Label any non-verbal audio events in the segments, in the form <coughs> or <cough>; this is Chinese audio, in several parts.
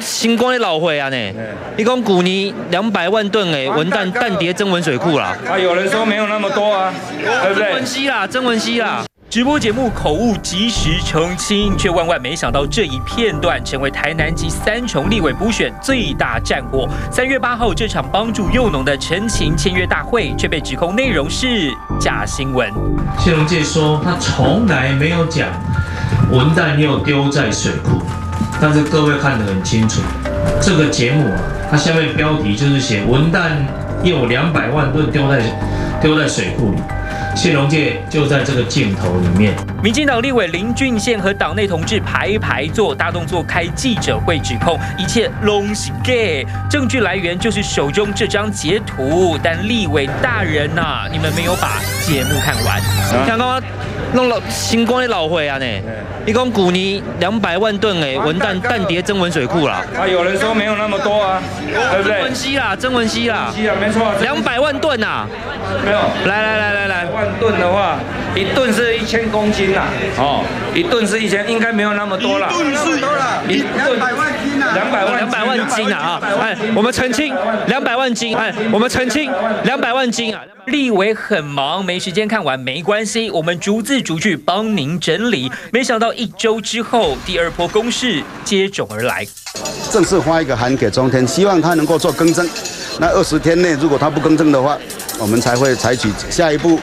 星光的老会啊呢，一共古尼两百万吨诶，文旦淡叠增文水库啦。啊，有人说没有那么多啊，对不对？曾文熙啦，曾文熙啦。直播节目口误及时澄清，却万万没想到这一片段成为台南及三重立委补选最大战果。三月八号这场帮助幼农的陈情签约大会，却被指控内容是假新闻。谢龙介说他从来没有讲文旦又丢在水库，但是各位看得很清楚，这个节目啊，它下面标题就是写文旦又两百万吨丢在丢在水库里。谢龙介就在这个镜头里面。民进党立委林俊宪和党内同志排排坐，大动作开记者会，指控一切拢是 gay，证据来源就是手中这张截图。但立委大人呐，你们没有把节目看完。刚刚弄了星光的老会啊呢，一共古尼两百万吨哎，文旦淡叠增文水库啦。啊，有人说没有那么多啊，对不对？曾文熙啦，曾文熙啦，是啊，没错，两百万吨呐。没有，来来来来来，万吨的话，一吨是一千公斤呐，哦，一吨是一千，应该没有那么多了，一吨是多了，一两百万斤啊，两百万两百万斤啊。啊！哎，我们澄清，两百万斤，哎，我们澄清，两百万斤啊！立委很忙，没时间看完，没关系，我们逐字逐句帮您整理。没想到一周之后，第二波攻势接踵而来，正式发一个函给中天，希望他能够做更正。那二十天内，如果他不更正的话，我们才会采取下一步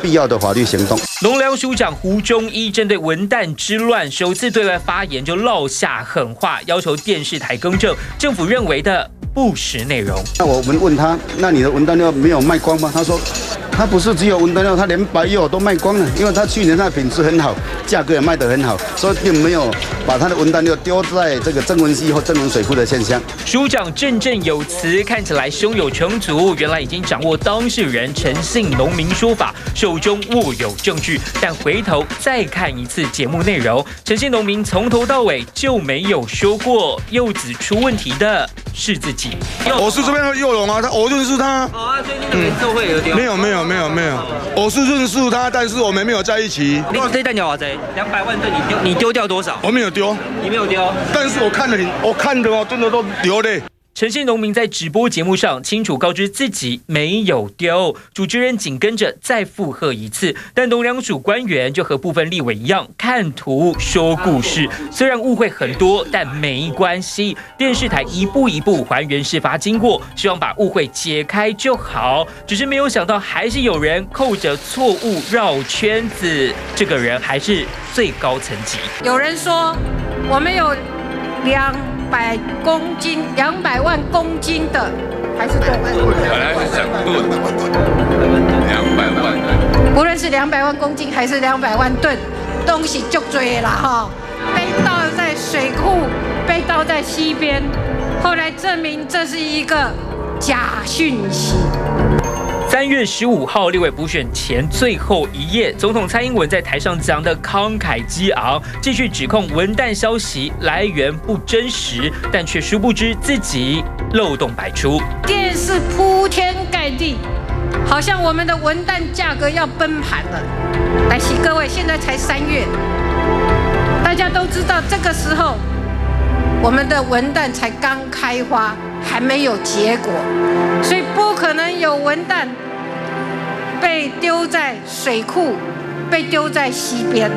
必要的法律行动。农粮署长胡忠一针对文旦之乱首次对外发言，就落下狠话，要求电视台更正政府认为的不实内容。那我们问他，那你的文旦料没有卖光吗？他说。他不是只有文旦料，他连白柚都卖光了，因为他去年他的品质很好，价格也卖得很好，所以并没有把他的文旦料丢在这个增文溪或增文水库的现象。署长振振有词，看起来胸有成竹，原来已经掌握当事人陈姓农民说法，手中握有证据。但回头再看一次节目内容，陈姓农民从头到尾就没有说过柚子出问题的是自己。我是这边的幼龙啊，他我认识他。哦，所以你们社会有丢？没有没有没有没有，我是认识他，但是我们没有在一起。你这代鸟啊贼，两百万对你丢你丢掉多少？我没有丢，你没有丢，但是我看了你，我看的哦，真的都流泪。陈姓农民在直播节目上清楚告知自己没有丢，主持人紧跟着再附和一次，但农粮署官员就和部分立委一样看图说故事。虽然误会很多，但没关系，电视台一步一步还原事发经过，希望把误会解开就好。只是没有想到，还是有人扣着错误绕圈子。这个人还是最高层级。有人说我们有两。百公斤、两百万公斤的，还是吨？本来是讲吨，两百万吨。无论是两百万公斤还是两百万吨，东西就追了哈。被倒在水库，被倒在溪边，后来证明这是一个假讯息。三月十五号，立委补选前最后一夜，总统蔡英文在台上讲的慷慨激昂，继续指控文旦消息来源不真实，但却殊不知自己漏洞百出，电视铺天盖地，好像我们的文旦价格要崩盘了。来，请各位，现在才三月，大家都知道这个时候，我们的文旦才刚开花。还没有结果，所以不可能有文旦被丢在水库，被丢在溪边。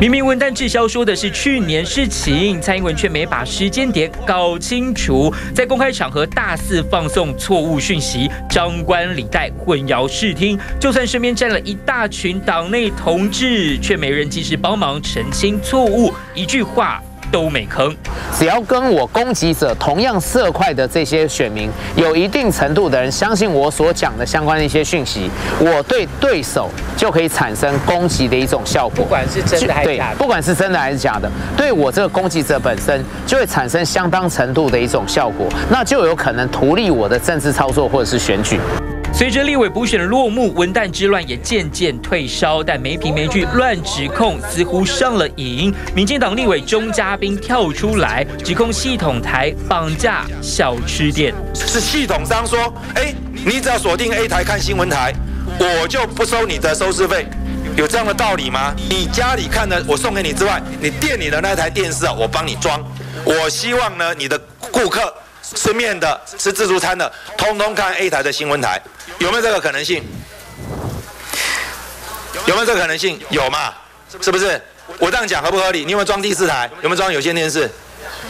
明明文旦滞销说的是去年事情，蔡英文却没把时间点搞清楚，在公开场合大肆放送错误讯息，张冠李戴，混淆视听。就算身边站了一大群党内同志，却没人及时帮忙澄清错误，一句话。都没坑，只要跟我攻击者同样色块的这些选民，有一定程度的人相信我所讲的相关的一些讯息，我对对手就可以产生攻击的一种效果。不管是真的还是假的，不管是真的还是假的，对我这个攻击者本身就会产生相当程度的一种效果，那就有可能图利我的政治操作或者是选举。随着立委补选落幕，文旦之乱也渐渐退烧，但没凭没据乱指控似乎上了瘾。民进党立委钟嘉宾跳出来指控系统台绑架小吃店，是系统商说：“哎，你只要锁定 A 台看新闻台，我就不收你的收视费。”有这样的道理吗？你家里看的我送给你之外，你店里的那台电视啊，我帮你装。我希望呢，你的顾客吃面的、吃自助餐的，通通看 A 台的新闻台，有没有这个可能性？有没有这个可能性？有嘛？是不是？我这样讲合不合理？你有没有装第四台？有没有装有线电视？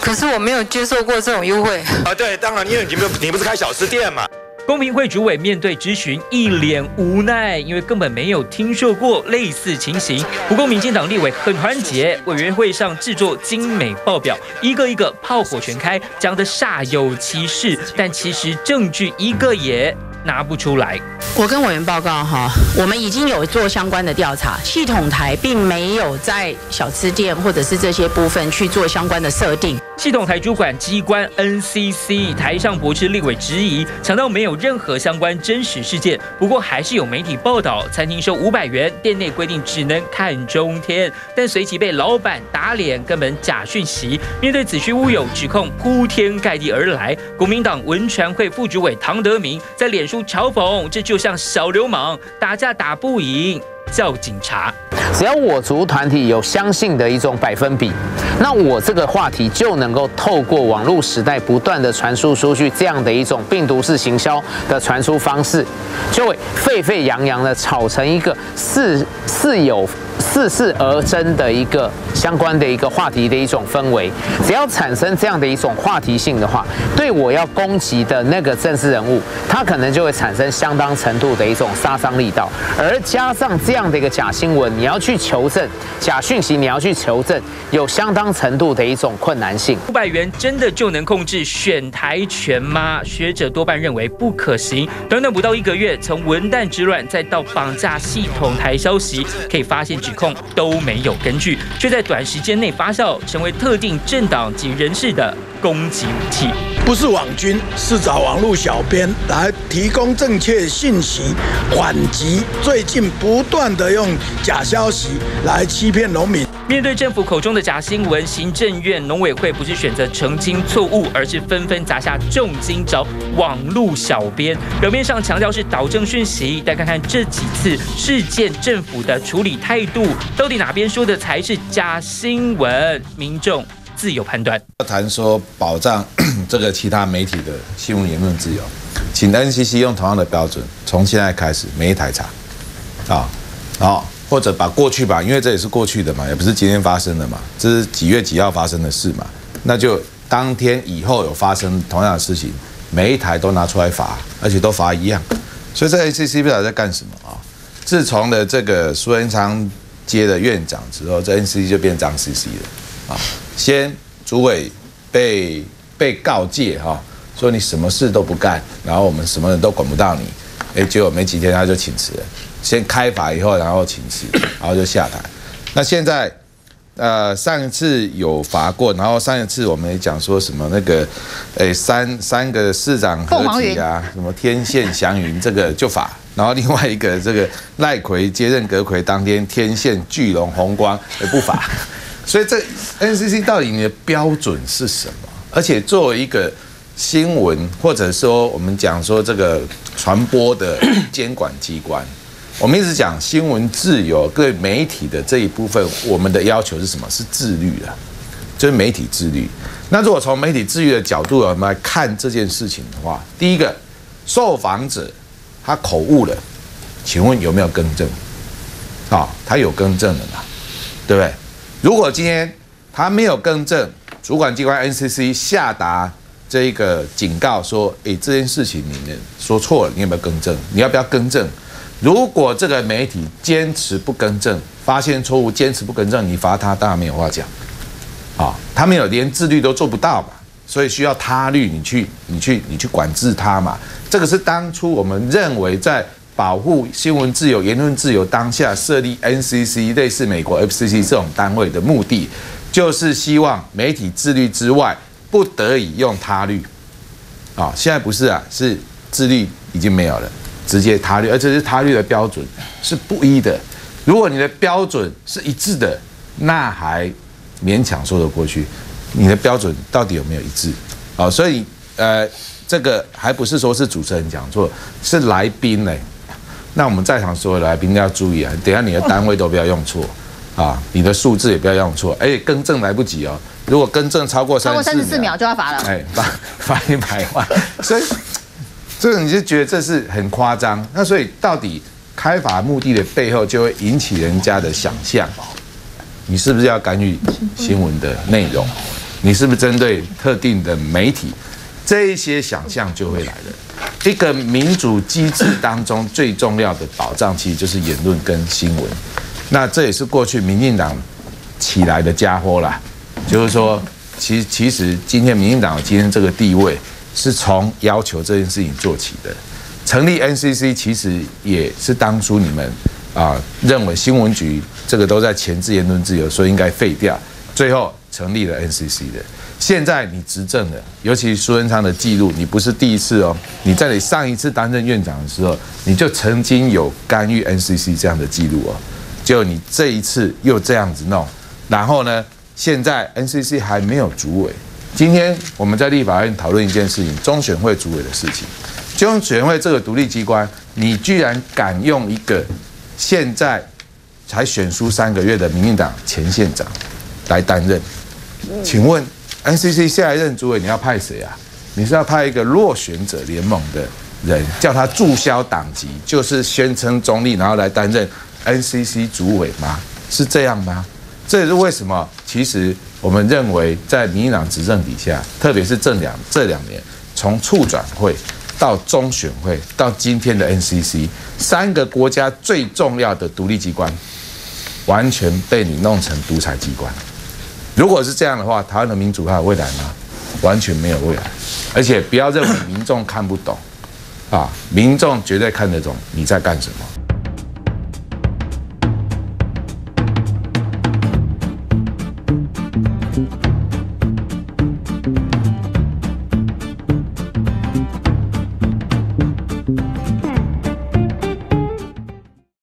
可是我没有接受过这种优惠。啊，对，当然，因为你没有，你不是开小吃店嘛。公平会主委面对质询，一脸无奈，因为根本没有听说过类似情形。不过，民进党立委很团结，委员会上制作精美报表，一个一个炮火全开，讲得煞有其事，但其实证据一个也拿不出来。我跟委员报告哈，我们已经有做相关的调查，系统台并没有在小吃店或者是这些部分去做相关的设定。系统台主管机关 NCC 台上驳斥立委质疑，强调没有任何相关真实事件。不过还是有媒体报道，餐厅收五百元，店内规定只能看中天，但随即被老板打脸，根本假讯息。面对子虚乌有指控铺天盖地而来，国民党文传会副主委唐德明在脸书嘲讽，这就像小流氓打架打不赢。叫警察，只要我族团体有相信的一种百分比，那我这个话题就能够透过网络时代不断的传输出去，这样的一种病毒式行销的传输方式，就会沸沸扬扬的炒成一个似似有。似是而真的一个相关的一个话题的一种氛围，只要产生这样的一种话题性的话，对我要攻击的那个政治人物，他可能就会产生相当程度的一种杀伤力道。而加上这样的一个假新闻，你要去求证假讯息，你要去求证，有相当程度的一种困难性。五百元真的就能控制选台权吗？学者多半认为不可行。短短不到一个月，从文旦之乱再到绑架系统台消息，可以发现。指控都没有根据，却在短时间内发酵，成为特定政党及人士的攻击武器。不是网军，是找网络小编来提供正确信息，缓急最近不断的用假消息来欺骗农民。面对政府口中的假新闻，行政院农委会不是选择澄清错误，而是纷纷砸下重金找网络小编。表面上强调是导正讯息，但看看这几次事件政府的处理态度，到底哪边说的才是假新闻？民众自由判断。要谈说保障 <coughs> 这个其他媒体的新闻言论自由，请 NCC 用同样的标准，从现在开始每一台查啊，好。或者把过去吧，因为这也是过去的嘛，也不是今天发生的嘛，这是几月几号发生的事嘛，那就当天以后有发生同样的事情，每一台都拿出来罚，而且都罚一样。所以这 ACC 不知道在干什么啊？自从的这个苏文昌接了院长之后，这 NCC 就变脏兮兮了啊。先主委被被告诫哈，说你什么事都不干，然后我们什么人都管不到你，哎，结果没几天他就请辞了。先开罚以后，然后请辞，然后就下台。那现在，呃，上一次有罚过，然后上一次我们也讲说什么那个，诶，三三个市长合体啊，什么天线祥云这个就罚，然后另外一个这个赖奎接任阁魁当天天线巨龙红光也不罚。所以这 NCC 到底你的标准是什么？而且作为一个新闻或者说我们讲说这个传播的监管机关。<coughs> 我们一直讲新闻自由，对媒体的这一部分，我们的要求是什么？是自律的，就是媒体自律。那如果从媒体自律的角度我们来看这件事情的话，第一个，受访者他口误了，请问有没有更正？啊，他有更正的嘛？对不对？如果今天他没有更正，主管机关 NCC 下达这个警告说，诶，这件事情你说错了，你有没有更正？你要不要更正？如果这个媒体坚持不更正，发现错误坚持不更正，你罚他当然没有话讲，啊，他没有连自律都做不到嘛，所以需要他律，你去你去你去管制他嘛。这个是当初我们认为在保护新闻自由、言论自由当下设立 NCC 类似美国 FCC 这种单位的目的，就是希望媒体自律之外，不得已用他律，啊，现在不是啊，是自律已经没有了。直接他律，而且是他律的标准是不一的。如果你的标准是一致的，那还勉强说得过去。你的标准到底有没有一致？啊，所以呃，这个还不是说是主持人讲错，是来宾呢。那我们在场所有来宾要注意啊，等下你的单位都不要用错。啊，你的数字也不要用错，哎，更正来不及哦。如果更正超过超过三十四秒就要罚了。哎，罚 <laughs> 罚一百万。<laughs> 所以这个你就觉得这是很夸张。那所以到底开罚目的的背后，就会引起人家的想象。你是不是要干预新闻的内容？你是不是针对特定的媒体？这一些想象就会来了。一个民主机制当中最重要的保障，其实就是言论跟新闻。那这也是过去民进党起来的家伙啦。就是说，其其实今天民进党今天这个地位，是从要求这件事情做起的。成立 NCC 其实也是当初你们啊认为新闻局这个都在前置言论自由，所以应该废掉，最后成立了 NCC 的。现在你执政了，尤其苏文昌的记录，你不是第一次哦。你在你上一次担任院长的时候，你就曾经有干预 NCC 这样的记录哦。就你这一次又这样子弄，然后呢，现在 NCC 还没有主委。今天我们在立法院讨论一件事情，中选会主委的事情。中选会这个独立机关，你居然敢用一个现在才选出三个月的民进党前县长来担任？请问？NCC 下一任主委你要派谁啊？你是要派一个落选者联盟的人，叫他注销党籍，就是宣称中立，然后来担任 NCC 主委吗？是这样吗？这也是为什么？其实我们认为，在民进党执政底下，特别是这两这两年，从促转会到中选会到今天的 NCC，三个国家最重要的独立机关，完全被你弄成独裁机关。如果是这样的话，台湾的民主还有未来吗？完全没有未来。而且不要认为民众看不懂，啊，民众绝对看得懂你在干什么。